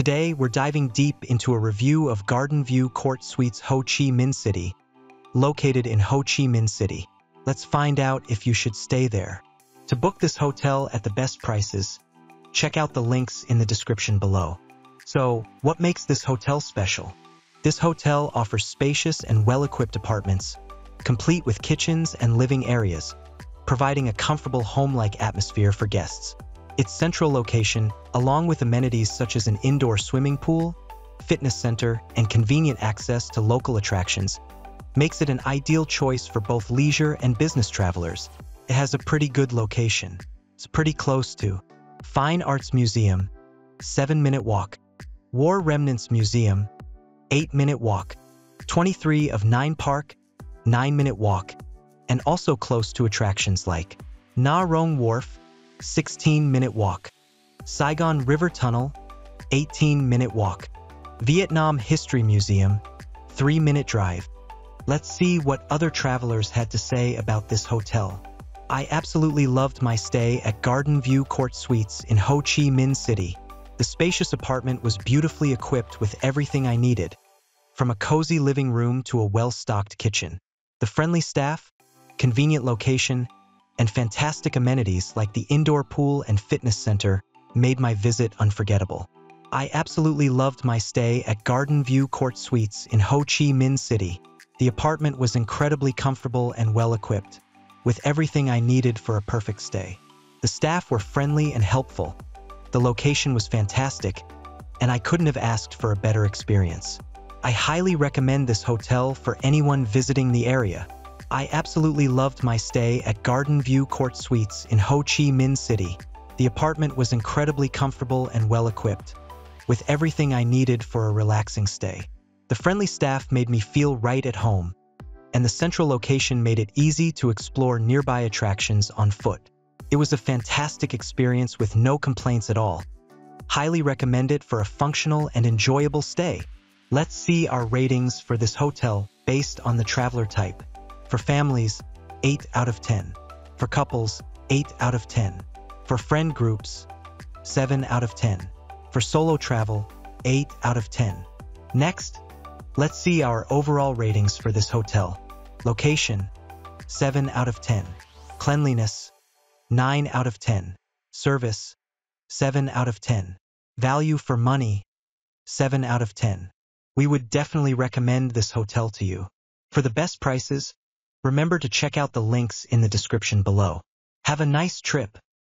Today, we're diving deep into a review of Garden View Court Suites Ho Chi Minh City, located in Ho Chi Minh City. Let's find out if you should stay there. To book this hotel at the best prices, check out the links in the description below. So, what makes this hotel special? This hotel offers spacious and well-equipped apartments, complete with kitchens and living areas, providing a comfortable home-like atmosphere for guests. Its central location, along with amenities such as an indoor swimming pool, fitness center, and convenient access to local attractions, makes it an ideal choice for both leisure and business travelers. It has a pretty good location. It's pretty close to Fine Arts Museum, 7-minute walk, War Remnants Museum, 8-minute walk, 23 of 9 Park, 9-minute walk, and also close to attractions like Nha Rong Wharf, 16-minute walk. Saigon River Tunnel, 18-minute walk. Vietnam History Museum, 3-minute drive. Let's see what other travelers had to say about this hotel. I absolutely loved my stay at Garden View Court Suites in Ho Chi Minh City. The spacious apartment was beautifully equipped with everything I needed, from a cozy living room to a well-stocked kitchen. The friendly staff, convenient location, and fantastic amenities like the indoor pool and fitness center made my visit unforgettable. I absolutely loved my stay at Garden View Court Suites in Ho Chi Minh City. The apartment was incredibly comfortable and well-equipped, with everything I needed for a perfect stay. The staff were friendly and helpful. The location was fantastic, and I couldn't have asked for a better experience. I highly recommend this hotel for anyone visiting the area. I absolutely loved my stay at Garden View Court Suites in Ho Chi Minh City. The apartment was incredibly comfortable and well-equipped, with everything I needed for a relaxing stay. The friendly staff made me feel right at home, and the central location made it easy to explore nearby attractions on foot. It was a fantastic experience with no complaints at all. Highly recommend it for a functional and enjoyable stay. Let's see our ratings for this hotel based on the traveler type. For families, 8 out of 10. For couples, 8 out of 10. For friend groups, 7 out of 10. For solo travel, 8 out of 10. Next, let's see our overall ratings for this hotel. Location, 7 out of 10. Cleanliness, 9 out of 10. Service, 7 out of 10. Value for money, 7 out of 10. We would definitely recommend this hotel to you. For the best prices, Remember to check out the links in the description below. Have a nice trip.